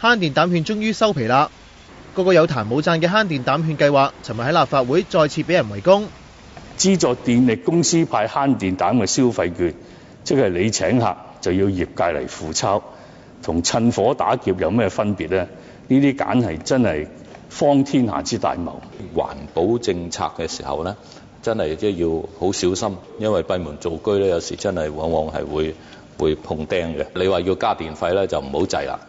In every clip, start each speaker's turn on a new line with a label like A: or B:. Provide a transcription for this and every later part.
A: 慳電膽券終於收皮啦。個個有彈冇讚嘅慳電膽券計劃，尋日喺立法會再次俾人圍攻。
B: 資助電力公司派慳電膽嘅消費券，即係你請客就要業界嚟付鈔，同趁火打劫有咩分別呢？呢啲簡係真係方天下之大謬。
C: 環保政策嘅時候呢，真係即係要好小心，因為閉門造車咧，有時真係往往係會會碰釘嘅。你話要加電費咧，就唔好制啦。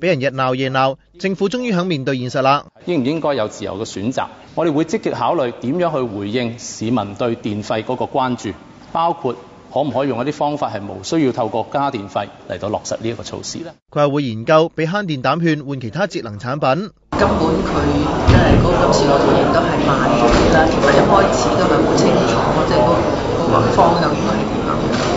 A: 俾人日鬧夜鬧，政府終於肯面對現實啦。
D: 應唔應該有自由嘅選擇？我哋會積極考慮點樣去回應市民對電費嗰個關注，包括可唔可以用一啲方法係無需要透過加電費嚟到落實呢一個措施咧？
A: 佢話會研究俾慳電膽券換其他節能產品。
E: 根本佢即係嗰個今次個應都係慢咗啦，同埋一開始都係好清楚，即係嗰個方向。